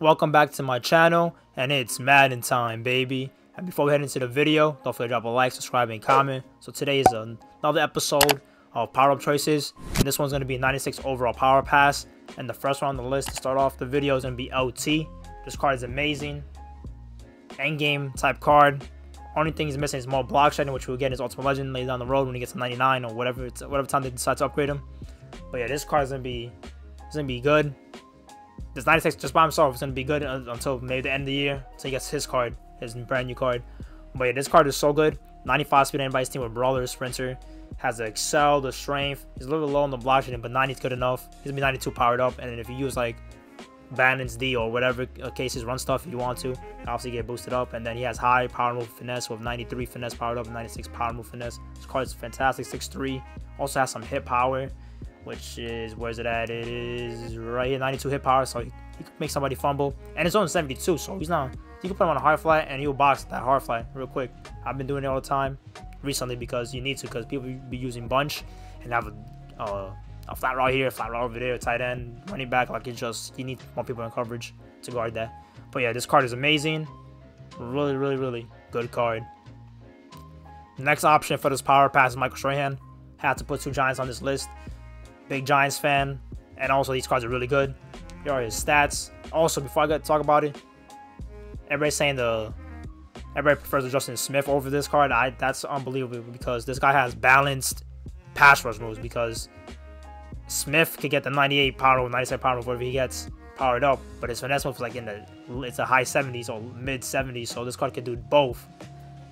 welcome back to my channel, and it's Madden time, baby. And before we head into the video, don't forget to drop a like, subscribe, and comment. So today is another episode of Power Up Choices, and this one's going to be 96 overall Power Pass. And the first one on the list to start off the video is going to be LT. This card is amazing. Endgame type card. Only thing he's missing is more block shedding, which we'll get his Ultimate Legend later down the road when he gets to 99 or whatever it's, whatever time they decide to upgrade him. But yeah, this card is gonna be is gonna be good. This 96 just by himself is gonna be good uh, until maybe the end of the year. So he gets his card, his brand new card. But yeah, this card is so good. 95 speed anybody's team with Brawler, Sprinter. Has the Excel, the Strength. He's a little low on the block shedding, but 90 is good enough. He's gonna be 92 powered up. And if you use like Balance D or whatever uh, cases run stuff if you want to. Obviously get boosted up. And then he has high power move finesse with 93 finesse powered up and 96 power move finesse. This card is fantastic, 6'3". Also has some hit power, which is, where's it at? It is right here, 92 hit power. So he, he could make somebody fumble. And it's only 72, so he's not, you can put him on a hard flat and he'll box that hard flat real quick. I've been doing it all the time recently because you need to because people be using bunch and have a uh, a flat route here, flat route over there, tight end, running back. Like it's just you need more people in coverage to guard that. But yeah, this card is amazing. Really, really, really good card. Next option for this power pass is Michael Strahan. Had to put two Giants on this list. Big Giants fan. And also these cards are really good. Here are his stats. Also, before I get to talk about it, everybody's saying the everybody prefers Justin Smith over this card. I that's unbelievable because this guy has balanced pass rush moves because Smith could get the 98 power, 97 power, whatever he gets powered up, but his finesse move is like in the it's a high 70s or mid 70s, so this card can do both.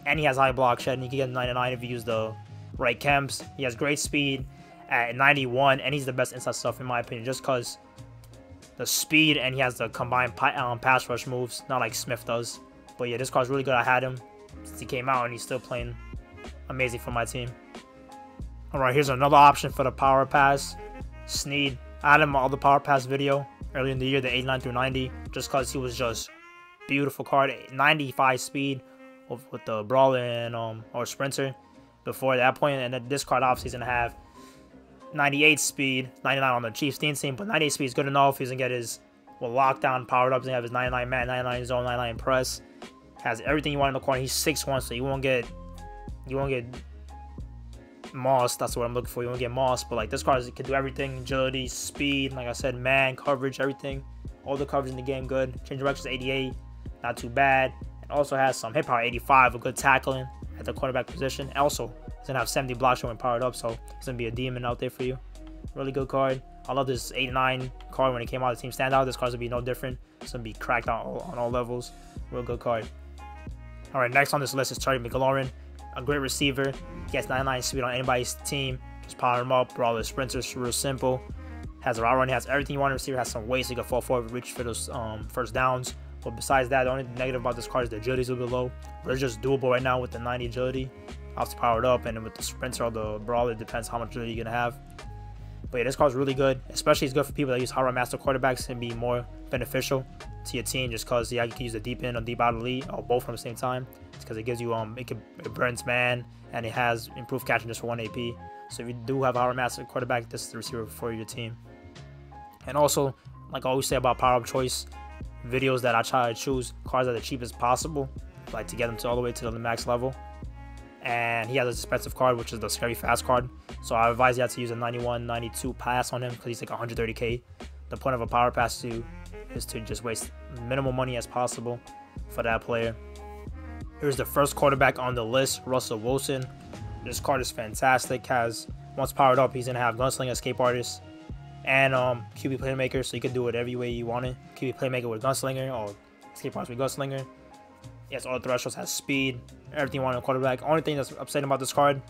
And he has high block shed, and he can get 99 if you use the right camps. He has great speed at 91, and he's the best inside stuff in my opinion, just because the speed and he has the combined um, pass rush moves, not like Smith does. But yeah, this card's really good. I had him since he came out, and he's still playing amazing for my team. Alright, here's another option for the power pass. Sneed. I had him all the power pass video early in the year, the 89 through 90, just because he was just beautiful card. 95 speed with, with the brawler and um or sprinter before that point, and then this card obviously is gonna have 98 speed, 99 on the Chiefs team but 98 speed is good enough. He's gonna get his well lockdown powered up. He's gonna have his 99 man, 99 zone, 99 press. Has everything you want in the corner. He's 6'1, so you won't get you won't get Moss. That's what I'm looking for. You won't get Moss, but like this card can do everything: agility, speed, like I said, man, coverage, everything. All the coverage in the game, good. Change directions 88, not too bad. And also has some hit power 85, a good tackling at the quarterback position. Also, he's gonna have 70 block when powered up, so he's gonna be a demon out there for you. Really good card. I love this 89 card when it came out. Of the team standout. This card's gonna be no different. It's gonna be cracked out on all levels. Real good card. All right, next on this list is Terry McLaurin a great receiver. Gets 99 speed on anybody's team. Just power him up. Brawler sprinters, real simple. Has a route run. He has everything you want receiver. Has some ways he can fall forward, reach for those um, first downs. But besides that, the only negative about this card is the agility is a bit low. But it's just doable right now with the 90 agility. Obviously powered up, and with the sprinter or the brawler, it depends how much you're gonna have. But yeah, this card is really good. Especially it's good for people that use hard master quarterbacks and be more beneficial to your team just because yeah, you can use the deep in or deep out elite or both from the same time. It's because it gives you um it, can, it burns man and it has improved catching just for one AP. So if you do have a hard master quarterback, this is the receiver for your team. And also, like I always say about power up choice videos that I try to choose cards that are the cheapest possible, like to get them to all the way to the max level. And he has a expensive card, which is the scary fast card. So I advise you to use a 91, 92 pass on him because he's like 130k. The point of a power pass to is to just waste minimal money as possible for that player. Here's the first quarterback on the list, Russell Wilson. This card is fantastic. Has once powered up, he's gonna have gunslinger, escape artist, and um, QB playmaker, so you can do it every way you want it. QB playmaker with gunslinger or escape artist with gunslinger. He all the thresholds, has speed, everything you want in a quarterback. Only thing that's upsetting about this card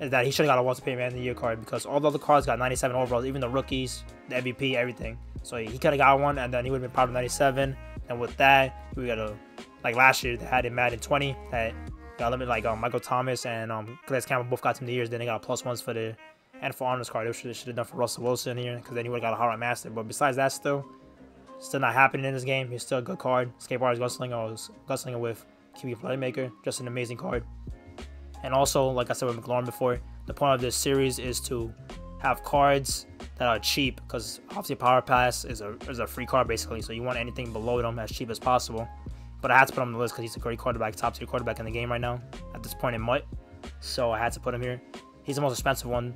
is that he should have got a Walter Payton Man of the Year card because all the other cards got 97 overalls, even the rookies, the MVP, everything. So he could have got one, and then he would have been part of 97. And with that, we got a like last year they had in Madden 20 that got limit like um, Michael Thomas and um, Calais Campbell both got of the years. Then they got plus ones for the and for honors card. They should should have done for Russell Wilson here because then he would have got a hard master. But besides that, still still not happening in this game. He's still a good card. Skateboarders Gunslinger or uh, Gunslinger with QB Playmaker. Just an amazing card. And also, like I said with McLaurin before, the point of this series is to have cards that are cheap because obviously Power Pass is a is a free card basically. So you want anything below them as cheap as possible. But I had to put him on the list because he's a great quarterback, top tier quarterback in the game right now at this point in MUT. So I had to put him here. He's the most expensive one.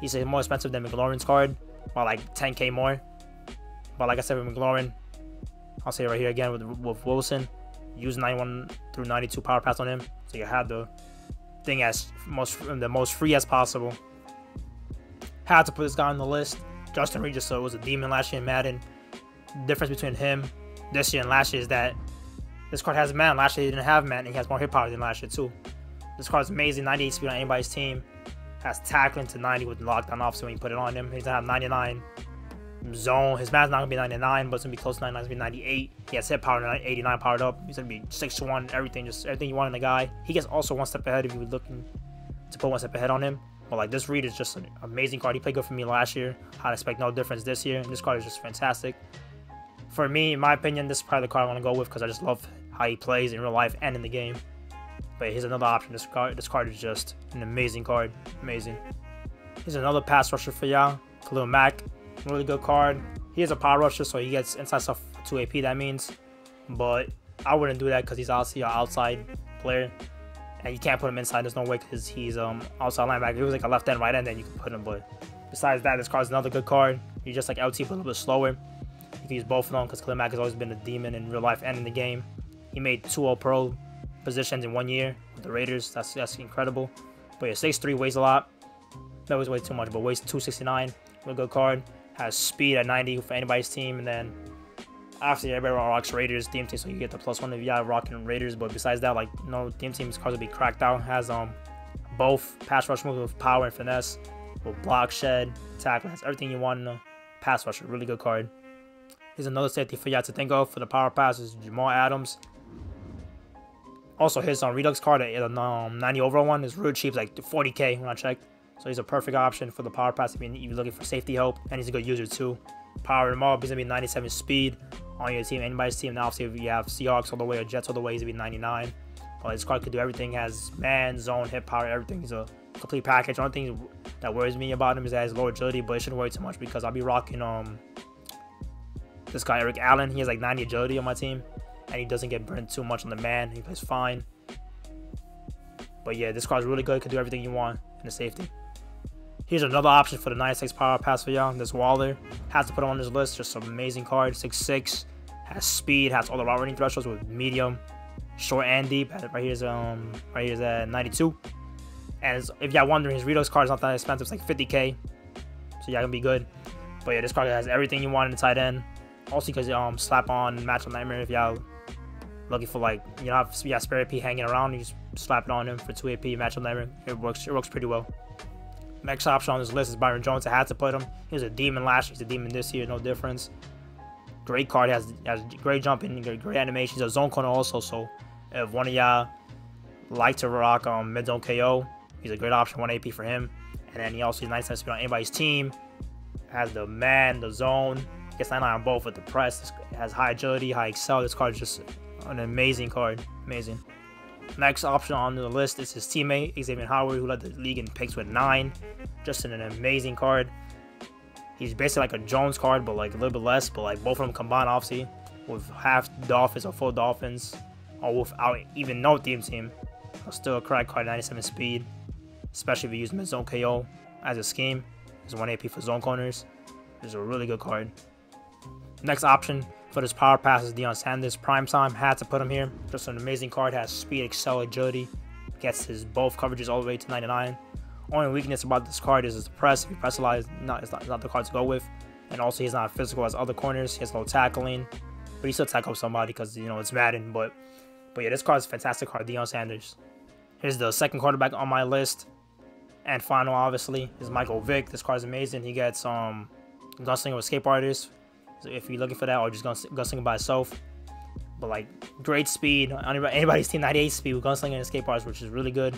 He's more expensive than McLaurin's card, by like 10k more. But like I said with McLaurin, I'll say right here again with, with Wilson, use 91 through 92 power pass on him, so you have the thing as most the most free as possible. Had to put this guy on the list. Justin Reid just so was a demon last year in Madden. Difference between him this year and last year is that this card has man. Last year he didn't have man, and he has more hit power than last year too. This card is amazing. 98 speed on anybody's team. Has tackling to 90 with lockdown off, so when you put it on him, he's gonna have 99 zone. His math's not gonna be 99, but it's gonna be close to 99. It's gonna be 98. He has hit power 89 powered up. He's gonna be 6 to 1, everything, just everything you want in the guy. He gets also one step ahead if you were looking to put one step ahead on him. But like this Reid is just an amazing card. He played good for me last year. I'd expect no difference this year. And this card is just fantastic. For me, in my opinion, this is probably the card I want to go with because I just love how he plays in real life and in the game. But here's another option. This card, this card is just an amazing card. Amazing. Here's another pass rusher for y'all. Khalil Mack. Really good card. He is a power rusher, so he gets inside stuff 2 AP, that means. But I wouldn't do that because he's obviously an outside player. And you can't put him inside. There's no way because he's um outside linebacker. He was like a left end, right end, then you can put him. But besides that, this card's another good card. He's just like LT, but a little bit slower. You can use both of them because Khalil Mack has always been a demon in real life and in the game. He made two All Pro positions in one year with the Raiders. That's that's incredible. But yeah, 6'3 weighs a lot. That was way too much, but weighs 269. Really good card has speed at 90 for anybody's team, and then obviously everybody rocks Raiders team team, so you get the plus one if you rocking Raiders. But besides that, like no team team's cards will be cracked out. Has um both pass rush moves with power and finesse, with block, shed, tackle, has everything you want in a pass rusher. Really good card. Here's another safety for y'all to think of for the power passes. Jamal Adams. Also, his um, Redux card, the um, 90 overall one, is real cheap, like 40k when I checked. So he's a perfect option for the power pass if you're looking for safety help, and he's a good user too. Power him up, he's gonna be 97 speed on your team, anybody's team. Now, obviously, if you have Seahawks all the way or Jets all the way, he's gonna be 99. But his card could do everything. Has man, zone, hip power, everything. He's a complete package. Only thing that worries me about him is that his low agility, but it shouldn't worry too much because I'll be rocking um this guy Eric Allen. He has like 90 agility on my team, and he doesn't get burned too much on the man. He plays fine. But yeah, this card's really good. Can do everything you want in the safety. Here's another option for the 96 power pass for y'all. This Waller has to put him on this list. Just amazing card. 6'6", has speed, has all the route running thresholds with medium, short and deep. Right here's um right here's at 92. And if y'all wondering, his Redux card is not that expensive. It's like 50k, so y'all gonna be good. But yeah, this card has everything you want in the tight end. Also, because um slap on matchup nightmare if y'all looking for like you know have yeah spare AP hanging around, you just slap it on him for two AP matchup nightmare. It works. It works pretty well. Next option on this list is Byron Jones. I had to put him. He was a demon last year. He's a demon this year. No difference. Great card. He has, has great jumping, great, great animations. A zone corner also. So if one of y'all like to rock um, mid zone KO, he's a great option. One AP for him. And then he also has 97 speed on anybody's team. Has the man, the zone. Gets 99 on both with the press. Has high agility, high excel. This card is just an amazing card. Amazing. Next option on the list is his teammate, Xavier Howard, who led the league in picks with 9. Just an amazing card. He's basically like a Jones card, but like a little bit less. But like both of them combined, obviously, with half Dolphins or full Dolphins, or without even no team team. Still a crack card, 97 speed, especially if you use mid zone KO as a scheme. There's 1 AP for zone corners. It's a really good card. Next option for his power pass is Deion Sanders. Prime time, had to put him here. Just an amazing card, has speed, excel, agility. Gets his both coverages all the way to 99. Only weakness about this card is his press. If you press a lot, it's not, it's not, it's not the card to go with. And also, he's not physical as other corners. He has low tackling. But he still tackles somebody because, you know, it's Madden. But, but yeah, this card is a fantastic card, Deion Sanders. Here's the second quarterback on my list. And final, obviously, is Michael Vick. This card is amazing. He gets um, Gunslinger with Escape Artist so if you're looking for that, or just gonna gunslinger by itself. But like great speed, anybody's team 98 speed with gunslinger and escape bars, which is really good.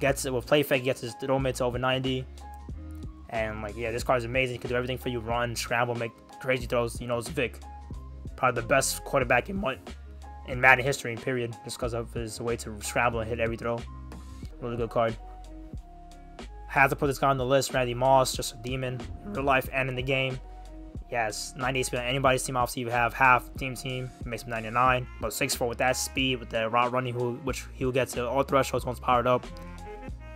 Gets it with play fake, gets his throw mid to over 90. And like yeah, this card is amazing. Can do everything for you: run, scramble, make crazy throws. You know, it's Vick, probably the best quarterback in in Madden history. Period, just because of his way to scramble and hit every throw. Really good card. Had to put this guy on the list. Randy Moss, just a demon in real life and in the game. Yes, 98 speed on anybody's team. Obviously, you have half team team. It makes him 99. But 6'4 with that speed, with the route running, who, which he'll get to all thresholds once powered up.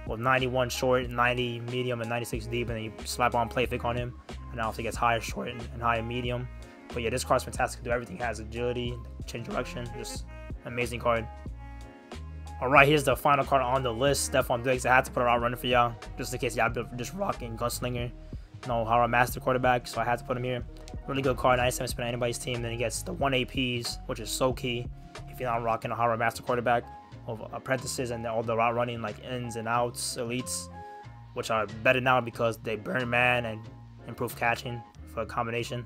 With 91 short, 90 medium, and 96 deep, and then you slap on play fake on him. And obviously gets higher short and, and higher medium. But yeah, this card's fantastic. Do everything. It has agility, change direction. Just amazing card. Alright, here's the final card on the list. Stefon Diggs. I had to put a route runner for y'all. Just in case y'all just rocking Gunslinger no Hara Master quarterback, so I had to put him here. Really good card, 97 spin on anybody's team. Then he gets the 1 APs, which is so key if you're not rocking a Hara Master quarterback of apprentices and all the route running like ins and outs, elites, which are better now because they burn man and improve catching for a combination.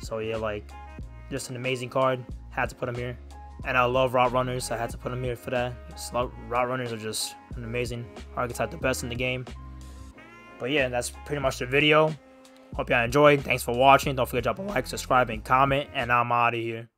So yeah, like just an amazing card. Had to put him here. And I love route runners, so I had to put him here for that. Route runners are just an amazing archetype, the best in the game. But yeah, that's pretty much the video. Hope y'all enjoyed. Thanks for watching. Don't forget to drop a like, subscribe, and comment. And I'm out of here.